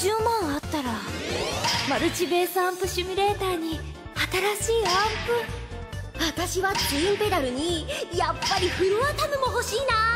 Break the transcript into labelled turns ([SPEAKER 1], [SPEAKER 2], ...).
[SPEAKER 1] 10万あったらマルチベースアンプシミュレーターに新しいアンプ。
[SPEAKER 2] 私はツインペダルにやっぱりフロアタムも欲しいな。